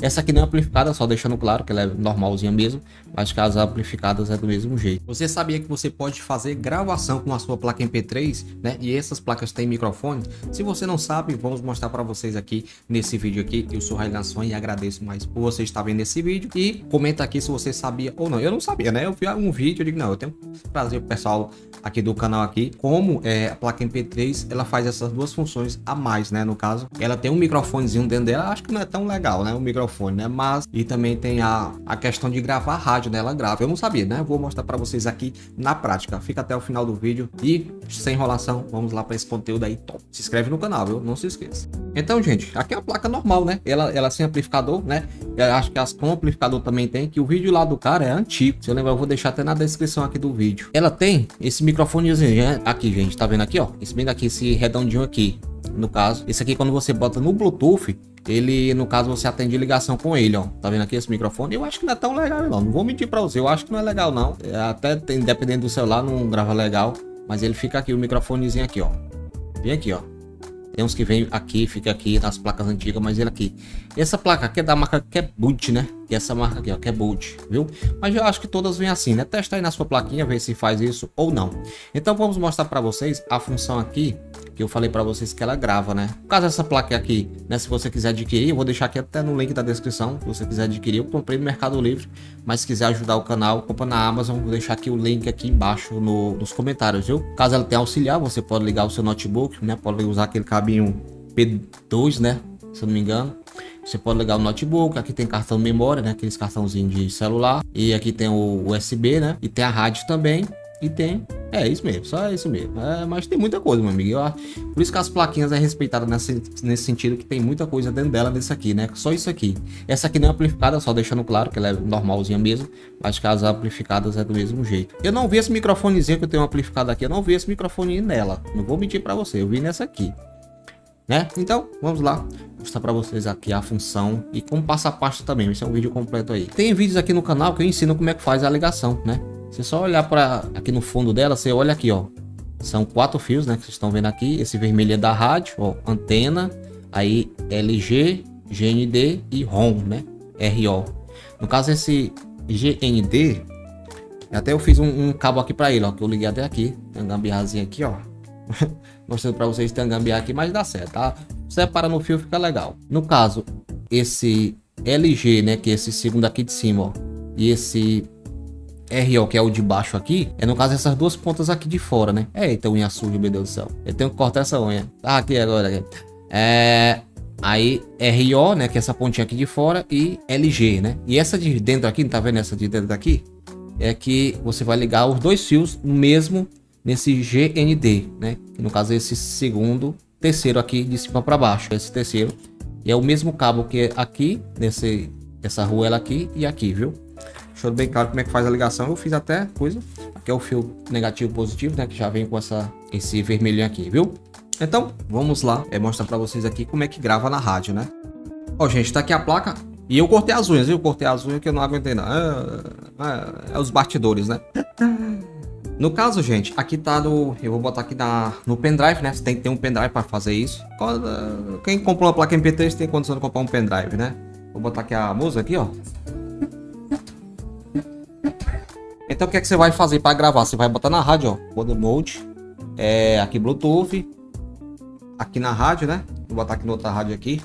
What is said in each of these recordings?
Essa aqui não é amplificada, só deixando claro que ela é normalzinha mesmo, mas que as amplificadas é do mesmo jeito. Você sabia que você pode fazer gravação com a sua placa MP3, né? E essas placas têm microfone? Se você não sabe, vamos mostrar para vocês aqui nesse vídeo aqui. Eu sou Raí e agradeço mais por você estar vendo esse vídeo e comenta aqui se você sabia ou não. Eu não sabia, né? Eu vi um vídeo, eu digo, não, eu tenho que trazer o pessoal aqui do canal aqui, como é, a placa MP3, ela faz essas duas funções a mais, né? No caso, ela tem um microfonezinho dentro dela, acho que não é tão legal, né? O microfone, né? Mas, e também tem a, a questão de gravar rádio, né? Ela grava. Eu não sabia, né? Vou mostrar para vocês aqui na prática. Fica até o final do vídeo e, sem enrolação, vamos lá para esse conteúdo aí top. Se inscreve no canal, viu? Não se esqueça. Então, gente, aqui é a placa normal, né? Ela, ela sem amplificador, né? Eu acho que as com amplificador também tem, que o vídeo lá do cara é antigo. Se eu lembrar, eu vou deixar até na descrição aqui do vídeo. Ela tem esse microfonezinho, né? aqui, gente, tá vendo aqui, ó? Esse bem daqui, esse redondinho aqui, no caso. Esse aqui, quando você bota no Bluetooth, ele, no caso, você atende ligação com ele, ó. Tá vendo aqui esse microfone? Eu acho que não é tão legal, não. Não vou mentir pra você, eu acho que não é legal, não. É, até, dependendo do celular, não grava legal. Mas ele fica aqui, o microfonezinho aqui, ó. Vem aqui, ó. Tem uns que vem aqui, fica aqui nas placas antigas, mas ele aqui. Essa placa aqui é da marca que é né? Que é essa marca aqui, ó, que é viu? Mas eu acho que todas vêm assim, né? Testa aí na sua plaquinha, ver se faz isso ou não. Então vamos mostrar para vocês a função aqui que eu falei para vocês que ela grava, né? No caso dessa placa aqui, né? Se você quiser adquirir, eu vou deixar aqui até no link da descrição. Se você quiser adquirir, eu comprei no Mercado Livre. Mas se quiser ajudar o canal, compra na Amazon. Vou deixar aqui o link aqui embaixo no, nos comentários, viu? Caso ela tenha auxiliar, você pode ligar o seu notebook, né? Pode usar aquele cabinho P2, né? Se eu não me engano. Você pode ligar o notebook, aqui tem cartão de memória, né? Aqueles cartãozinhos de celular. E aqui tem o USB, né? E tem a rádio também. E tem. É isso mesmo, só isso mesmo. É, mas tem muita coisa, meu amigo. Eu, por isso que as plaquinhas é respeitada nesse, nesse sentido, que tem muita coisa dentro dela desse aqui, né? Só isso aqui. Essa aqui não é amplificada, só deixando claro que ela é normalzinha mesmo. Mas que as amplificadas é do mesmo jeito. Eu não vi esse microfonezinho que eu tenho amplificado aqui. Eu não vi esse microfone nela. Não vou mentir pra você. Eu vi nessa aqui. Né? Então, vamos lá mostrar para vocês aqui a função e como passa a passo também. Esse é um vídeo completo aí. Tem vídeos aqui no canal que eu ensino como é que faz a ligação, né? Você só olhar para aqui no fundo dela, você olha aqui, ó. São quatro fios, né? Que vocês estão vendo aqui. Esse vermelho é da rádio, ó. Antena, aí LG, GND e ROM, né? RO. No caso, esse GND, até eu fiz um, um cabo aqui para ele, ó. Que eu liguei até aqui. Tem uma gambiarrazinha aqui, ó. Mostrando para vocês tem uma gambiarra aqui, mas dá certo, tá? Separa no fio, fica legal. No caso, esse LG, né? Que é esse segundo aqui de cima, ó. E esse RO, que é o de baixo aqui, é no caso essas duas pontas aqui de fora, né? Eita, unha suja, meu Deus do céu. Eu tenho que cortar essa unha. Tá aqui agora. É... Aí RO, né? Que é essa pontinha aqui de fora e LG, né? E essa de dentro aqui, tá vendo essa de dentro aqui? É que você vai ligar os dois fios no mesmo nesse GND, né? No caso é esse segundo, terceiro aqui de cima para baixo, esse terceiro. E é o mesmo cabo que é aqui, nesse, essa ela aqui e aqui, viu? Deixando bem claro como é que faz a ligação. Eu fiz até coisa. Aqui é o fio negativo positivo, né? Que já vem com essa, esse vermelhinho aqui, viu? Então, vamos lá é mostrar para vocês aqui como é que grava na rádio, né? Ó, gente, tá aqui a placa. E eu cortei as unhas, viu? Cortei as unhas que eu não aguentei, não. É, é, é os batidores, né? No caso, gente, aqui tá no... Eu vou botar aqui na, no pendrive, né? Você tem que ter um pendrive para fazer isso. Quem comprou uma placa MP3 tem condição de comprar um pendrive, né? Vou botar aqui a música aqui, ó. Então o que é que você vai fazer para gravar? Você vai botar na rádio, ó, Mode Mode, é, aqui Bluetooth, aqui na rádio, né? Vou botar aqui na outra rádio aqui.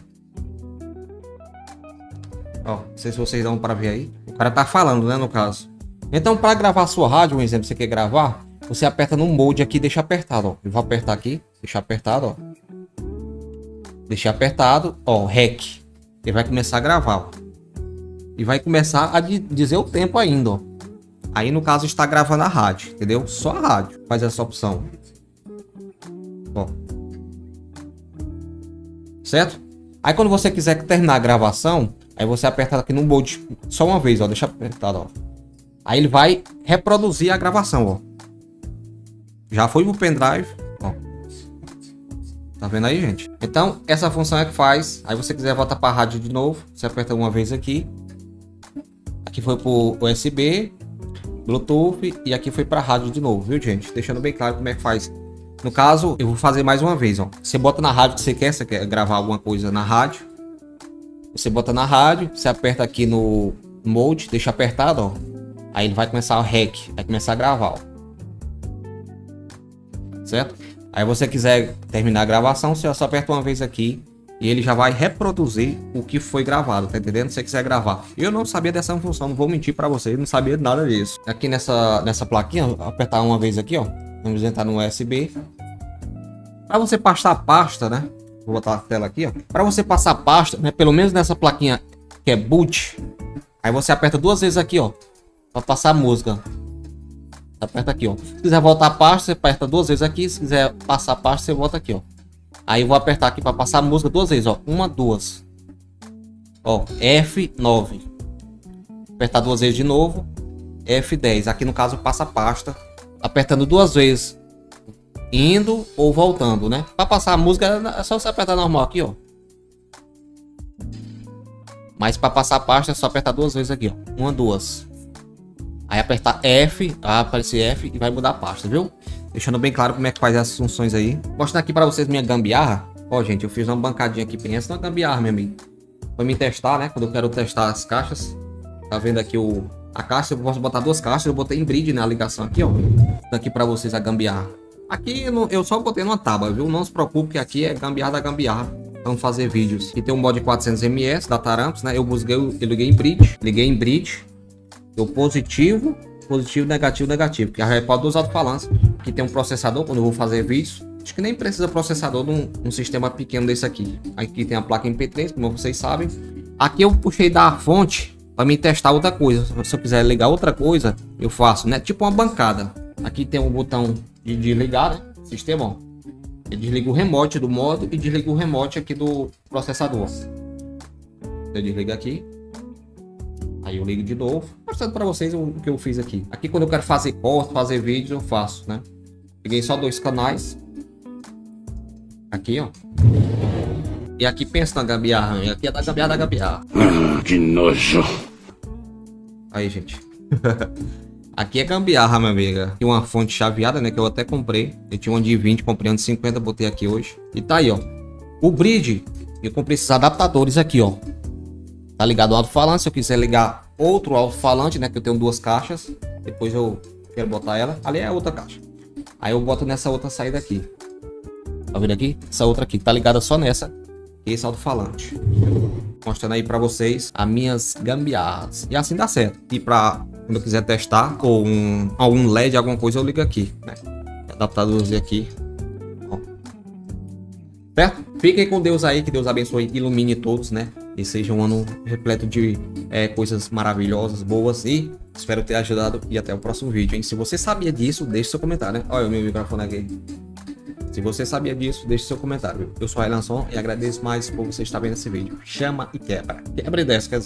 Ó, não sei se vocês dão para ver aí. O cara tá falando, né, no caso. Então para gravar a sua rádio, um exemplo, você quer gravar, você aperta no mode aqui, deixa apertado, ó. Eu vou apertar aqui, deixa apertado, ó. Deixa apertado, ó, REC. Ele vai começar a gravar, ó. E vai começar a dizer o tempo ainda, ó. Aí no caso está gravando a rádio, entendeu? Só a rádio faz essa opção. Ó. Certo? Aí quando você quiser terminar a gravação, aí você aperta aqui no mode só uma vez, ó, deixa apertado, ó. Aí ele vai reproduzir a gravação, ó. Já foi pro pendrive, ó. Tá vendo aí, gente? Então, essa função é que faz. Aí você quiser voltar para a rádio de novo, você aperta uma vez aqui. Aqui foi pro USB, Bluetooth e aqui foi para rádio de novo, viu, gente? Deixando bem claro como é que faz. No caso, eu vou fazer mais uma vez, ó. Você bota na rádio que você quer, você quer gravar alguma coisa na rádio. Você bota na rádio, você aperta aqui no mode, deixa apertado, ó. Aí ele vai começar o REC, vai começar a gravar, ó. Certo? Aí você quiser terminar a gravação, você só aperta uma vez aqui e ele já vai reproduzir o que foi gravado, tá entendendo? Se você quiser gravar. Eu não sabia dessa função, não vou mentir para vocês, não sabia nada disso. Aqui nessa, nessa plaquinha, apertar uma vez aqui, ó. Vamos entrar no USB. Para você passar a pasta, né? Vou botar a tela aqui, ó. Para você passar a pasta, né? Pelo menos nessa plaquinha que é boot. Aí você aperta duas vezes aqui, ó. Para passar a música. Aperta aqui, ó. Se quiser voltar a pasta, você aperta duas vezes aqui. Se quiser passar a pasta, você volta aqui, ó. Aí eu vou apertar aqui para passar a música duas vezes, ó. Uma, duas. Ó, F9. Apertar duas vezes de novo. F10. Aqui no caso passa a pasta. Apertando duas vezes. Indo ou voltando, né? Para passar a música é só você apertar normal aqui, ó. Mas para passar a pasta é só apertar duas vezes aqui, ó. Uma, duas. Aí apertar F, vai aparecer F e vai mudar a pasta, viu? Deixando bem claro como é que faz essas funções aí. Mostrando aqui para vocês minha gambiarra. Ó, gente, eu fiz uma bancadinha aqui, pensa na gambiarra, meu amigo. Pra me testar, né? Quando eu quero testar as caixas. Tá vendo aqui o, a caixa? Eu posso botar duas caixas. Eu botei em bride na ligação aqui, ó. Aqui para vocês a gambiarra. Aqui eu só botei numa tábua, viu? Não se preocupe que aqui é gambiarra da gambiarra. Vamos fazer vídeos. Aqui tem um mod 400ms da Taramps, né? Eu busquei, eu liguei em bridge. Liguei em bridge. Deu positivo positivo, negativo, negativo. Que a pode dos alto-falantes, que tem um processador, quando eu vou fazer vídeos, acho que nem precisa processador num, num sistema pequeno desse aqui. Aqui tem a placa MP3, como vocês sabem. Aqui eu puxei da fonte para me testar outra coisa. Se eu quiser ligar outra coisa, eu faço, né? Tipo uma bancada. Aqui tem um botão de desligar, né? Sistema, ó. Eu desligo o remote do modo e desligo o remote aqui do processador. Eu desligo aqui, Aí eu ligo de novo, mostrando para vocês o que eu fiz aqui. Aqui quando eu quero fazer corte, fazer vídeos, eu faço, né? Peguei só dois canais. Aqui, ó. E aqui pensa na gambiarra, e aqui é da gambiarra da gambiarra. Ah, que nojo. Aí, gente. aqui é gambiarra, minha amiga. Tem uma fonte chaveada, né, que eu até comprei. Eu tinha uma de 20, comprei uma de 50, botei aqui hoje. E tá aí, ó. O bridge, eu comprei esses adaptadores aqui, ó. Tá ligado ao alto-falante. Se eu quiser ligar outro alto-falante, né? Que eu tenho duas caixas. Depois eu quero botar ela. Ali é outra caixa. Aí eu boto nessa outra saída aqui. Tá vendo aqui? Essa outra aqui. Tá ligada só nessa. Esse alto-falante. Mostrando aí pra vocês as minhas gambiarras. E assim dá certo. E pra quando eu quiser testar ou um, algum LED, alguma coisa, eu ligo aqui, né? Adaptadorzinho aqui. Ó. Certo? Fiquem com Deus aí, que Deus abençoe e ilumine todos, né? E seja um ano repleto de é, coisas maravilhosas, boas e espero ter ajudado e até o próximo vídeo, hein? Se você sabia disso, deixe seu comentário, né? Olha o meu microfone aqui. Se você sabia disso, deixe seu comentário. Eu sou a Elanson e agradeço mais por você estar vendo esse vídeo. Chama e quebra. Quebra ideias, quer dizer.